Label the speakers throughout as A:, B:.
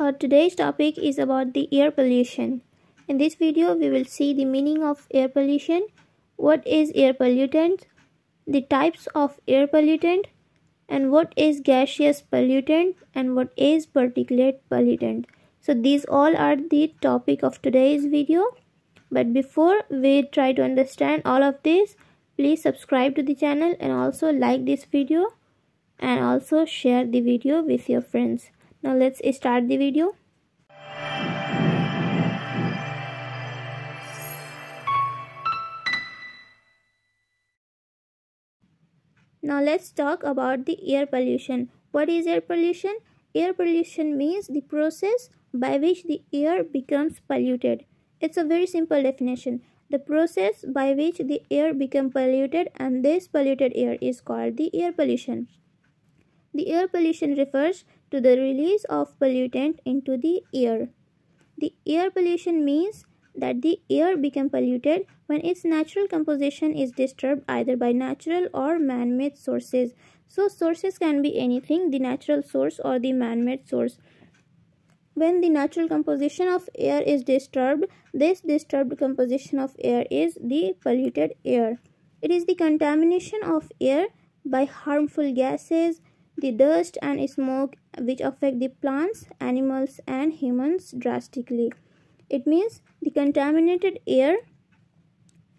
A: Uh, today's topic is about the air pollution. In this video, we will see the meaning of air pollution, what is air pollutant, the types of air pollutant, and what is gaseous pollutant and what is particulate pollutant. So these all are the topic of today's video. But before we try to understand all of this, please subscribe to the channel and also like this video and also share the video with your friends now let's start the video. Now let's talk about the air pollution. What is air pollution? Air pollution means the process by which the air becomes polluted. It's a very simple definition. The process by which the air becomes polluted and this polluted air is called the air pollution. The air pollution refers to the release of pollutant into the air. The air pollution means that the air becomes polluted when its natural composition is disturbed either by natural or man-made sources. So sources can be anything, the natural source or the man-made source. When the natural composition of air is disturbed, this disturbed composition of air is the polluted air. It is the contamination of air by harmful gases, the dust and smoke which affect the plants, animals, and humans drastically. It means the contaminated air,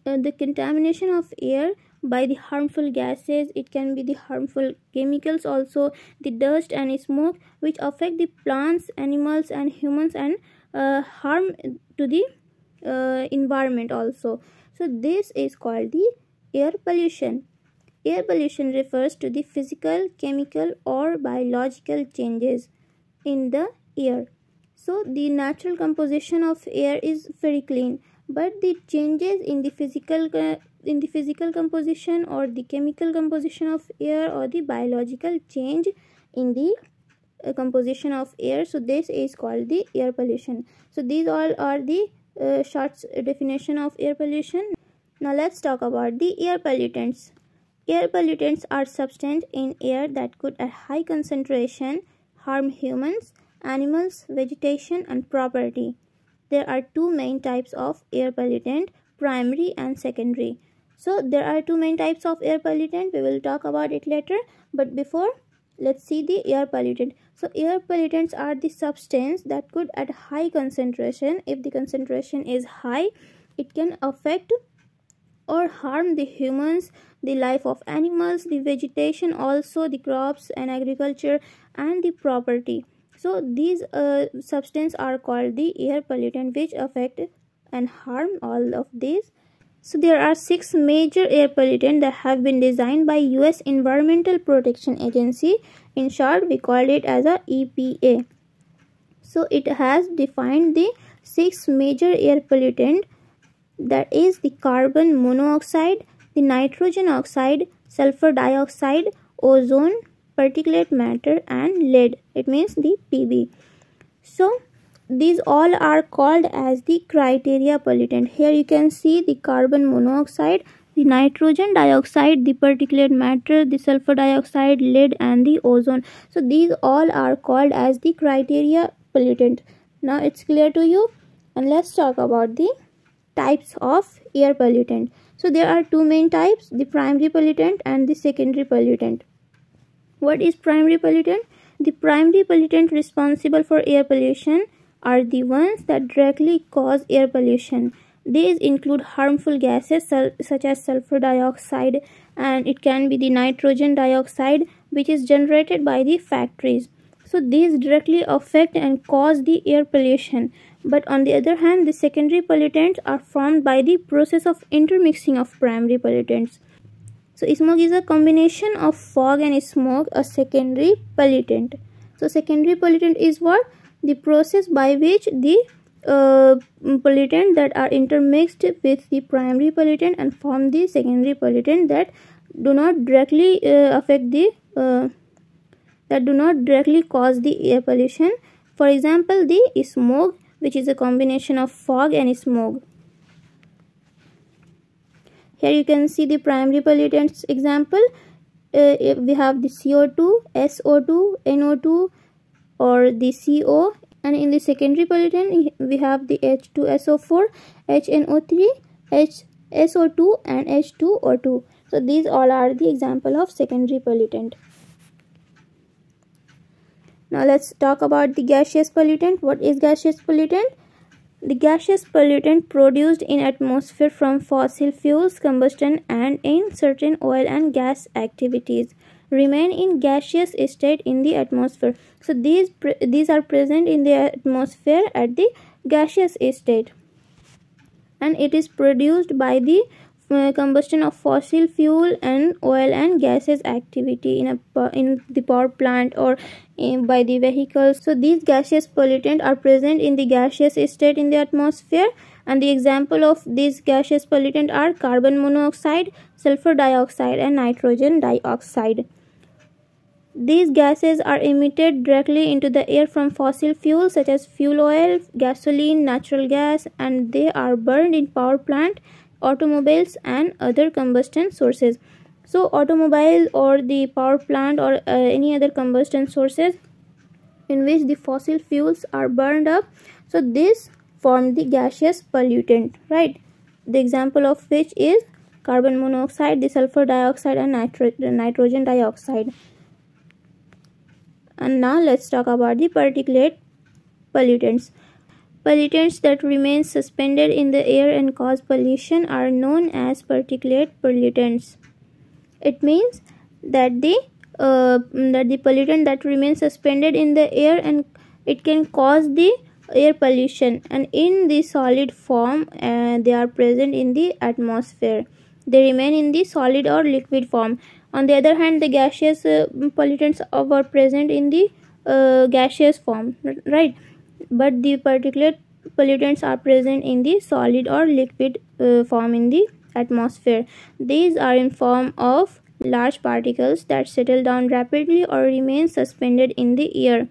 A: uh, the contamination of air by the harmful gases it can be the harmful chemicals also the dust and smoke which affect the plants animals and humans and uh, harm to the uh, environment also so this is called the air pollution Air pollution refers to the physical, chemical, or biological changes in the air. So, the natural composition of air is very clean, but the changes in the physical in the physical composition or the chemical composition of air or the biological change in the uh, composition of air. So this is called the air pollution. So these all are the uh, short definition of air pollution. Now let's talk about the air pollutants Air pollutants are substances in air that could at high concentration harm humans, animals, vegetation and property. There are two main types of air pollutant, primary and secondary. So there are two main types of air pollutant. We will talk about it later. But before, let's see the air pollutant. So air pollutants are the substance that could at high concentration. If the concentration is high, it can affect or harm the humans the life of animals the vegetation also the crops and agriculture and the property so these uh, substances are called the air pollutant which affect and harm all of these so there are six major air pollutants that have been designed by US Environmental Protection Agency. In short, we call it as a EPA. So it has defined the six major air pollutants that is the carbon monoxide, the nitrogen oxide, sulfur dioxide, ozone, particulate matter and lead. It means the PB. So these all are called as the criteria pollutant. Here you can see the carbon monoxide, the nitrogen dioxide, the particulate matter, the sulfur dioxide, lead and the ozone. So these all are called as the criteria pollutant. Now it's clear to you and let's talk about the types of air pollutant. So there are two main types the primary pollutant and the secondary pollutant. What is primary pollutant? The primary pollutant responsible for air pollution are the ones that directly cause air pollution. These include harmful gases such as sulfur dioxide and it can be the nitrogen dioxide which is generated by the factories. So these directly affect and cause the air pollution but on the other hand the secondary pollutants are formed by the process of intermixing of primary pollutants. So smog is a combination of fog and smoke a secondary pollutant. So secondary pollutant is what? The process by which the uh, pollutant that are intermixed with the primary pollutant and form the secondary pollutant that do not directly uh, affect the uh, that do not directly cause the air pollution. For example the smog which is a combination of fog and smoke. Here you can see the primary pollutants example. Uh, we have the CO2, SO2, NO2 or the CO and in the secondary pollutant we have the H2SO4 HNO3 HSO2 and H2O2 so these all are the example of secondary pollutant now let's talk about the gaseous pollutant. What is gaseous pollutant? The gaseous pollutant produced in atmosphere from fossil fuels combustion and in certain oil and gas activities remain in gaseous state in the atmosphere. So these these are present in the atmosphere at the gaseous state. And it is produced by the uh, combustion of fossil fuel and oil and gases activity in a in the power plant or by the vehicles. So these gaseous pollutants are present in the gaseous state in the atmosphere and the example of these gaseous pollutants are carbon monoxide sulfur dioxide and nitrogen dioxide. These gases are emitted directly into the air from fossil fuels such as fuel oil, gasoline, natural gas and they are burned in power plant automobiles and other combustion sources so automobile or the power plant or uh, any other combustion sources in which the fossil fuels are burned up. So this form the gaseous pollutant right? The example of which is carbon monoxide the sulfur dioxide and nitro nitrogen dioxide. And now let's talk about the particulate pollutants. Pollutants that remain suspended in the air and cause pollution are known as particulate pollutants. It means that the uh, that the pollutant that remains suspended in the air and it can cause the air pollution. And in the solid form uh, they are present in the atmosphere. They remain in the solid or liquid form. On the other hand the gaseous uh, pollutants are present in the uh, gaseous form right? But the particulate pollutants are present in the solid or liquid uh, form in the atmosphere. These are in form of large particles that settle down rapidly or remain suspended in the air.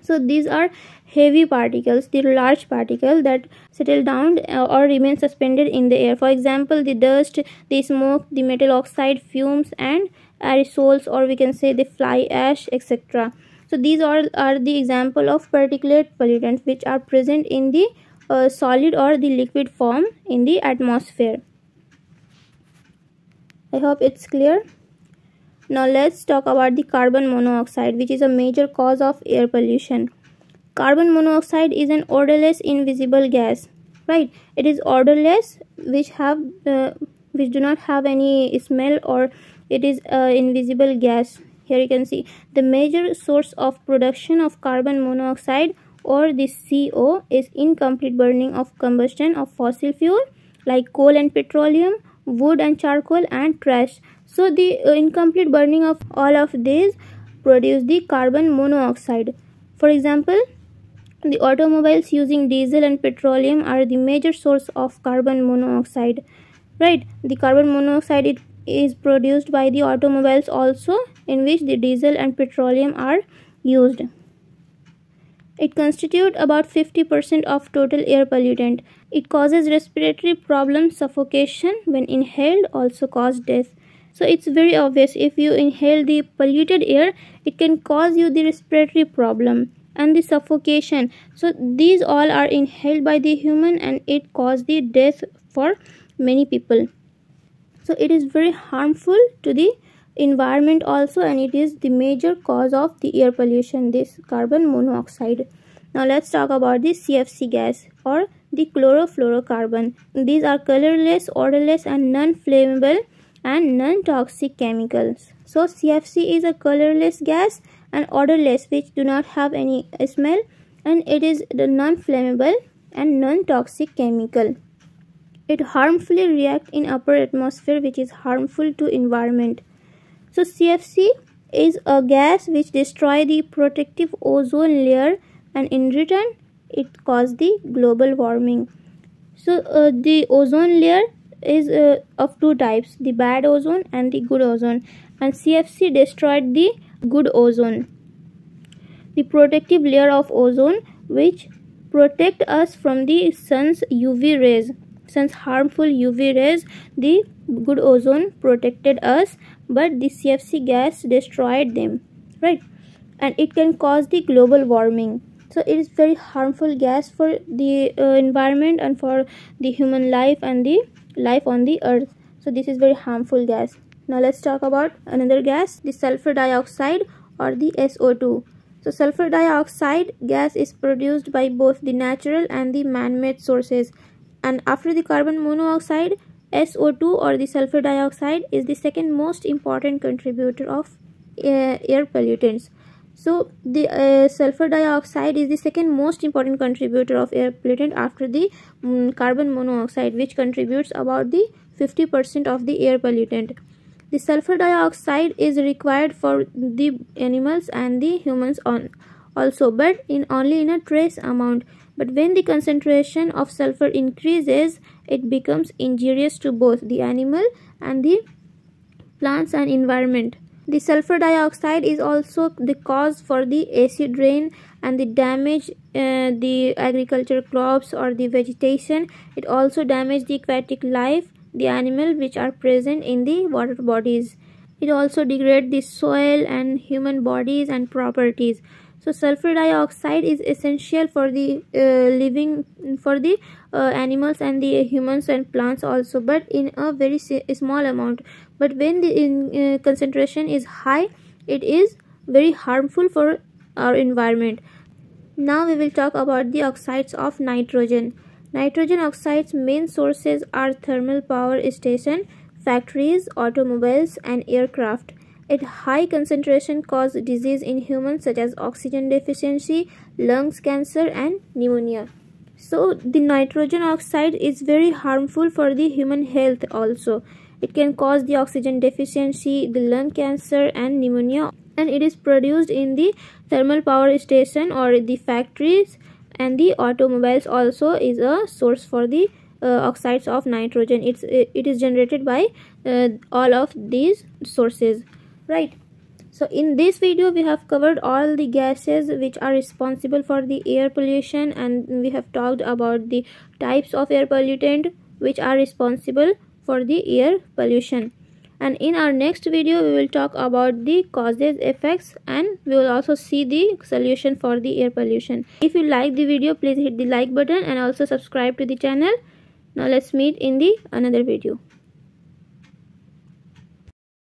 A: So these are heavy particles the large particle that settle down uh, or remain suspended in the air. For example the dust the smoke the metal oxide fumes and aerosols or we can say the fly ash etc so these all are the example of particulate pollutants which are present in the uh, solid or the liquid form in the atmosphere i hope it's clear. Now let's talk about the carbon monoxide which is a major cause of air pollution. Carbon monoxide is an odorless invisible gas right? It is odorless which have uh, which do not have any smell or it is uh, invisible gas. Here you can see the major source of production of carbon monoxide or the CO is incomplete burning of combustion of fossil fuel like coal and petroleum, wood and charcoal and trash. So the uh, incomplete burning of all of these produce the carbon monoxide. For example, the automobiles using diesel and petroleum are the major source of carbon monoxide. Right, the carbon monoxide it is produced by the automobiles also in which the diesel and petroleum are used. It constitutes about 50% of total air pollutant. It causes respiratory problems, suffocation when inhaled also cause death. So it's very obvious if you inhale the polluted air, it can cause you the respiratory problem and the suffocation. So these all are inhaled by the human and it cause the death for many people so it is very harmful to the environment also and it is the major cause of the air pollution this carbon monoxide. Now let's talk about the cfc gas or the chlorofluorocarbon. These are colorless odorless and non-flammable and non-toxic chemicals. So cfc is a colorless gas and odorless which do not have any smell and it is the non-flammable and non-toxic chemical. It harmfully react in upper atmosphere which is harmful to environment so cfc is a gas which destroy the protective ozone layer and in return it cause the global warming. So uh, the ozone layer is uh, of two types the bad ozone and the good ozone. And cfc destroyed the good ozone. The protective layer of ozone which protect us from the sun's uv rays since harmful UV rays, the good ozone protected us, but the CFC gas destroyed them, right? And it can cause the global warming. so it is very harmful gas for the uh, environment and for the human life and the life on the earth so this is very harmful gas now let's talk about another gas the sulfur dioxide or the SO2 so sulfur dioxide gas is produced by both the natural and the man-made sources and after the carbon monoxide SO2 or the sulfur dioxide is the second most important contributor of uh, air pollutants. So the uh, sulfur dioxide is the second most important contributor of air pollutant after the um, carbon monoxide which contributes about the 50% of the air pollutant. The sulfur dioxide is required for the animals and the humans on also but in only in a trace amount but when the concentration of sulfur increases it becomes injurious to both the animal and the plants and environment. The sulfur dioxide is also the cause for the acid rain and the damage uh, the agriculture crops or the vegetation. It also damage the aquatic life the animal which are present in the water bodies. It also degrade the soil and human bodies and properties so sulfur dioxide is essential for the uh, living for the uh, animals and the humans and plants also but in a very small amount. But when the in, uh, concentration is high it is very harmful for our environment. Now we will talk about the oxides of nitrogen. Nitrogen oxides main sources are thermal power station factories automobiles and aircraft at high concentration cause disease in humans such as oxygen deficiency, lungs cancer and pneumonia. So the nitrogen oxide is very harmful for the human health also. It can cause the oxygen deficiency, the lung cancer and pneumonia and it is produced in the thermal power station or the factories and the automobiles also is a source for the uh, oxides of nitrogen it's it is generated by uh, all of these sources right. So in this video we have covered all the gases which are responsible for the air pollution and we have talked about the types of air pollutant which are responsible for the air pollution. And in our next video we will talk about the causes effects and we will also see the solution for the air pollution. If you like the video please hit the like button and also subscribe to the channel. Now let's meet in the another video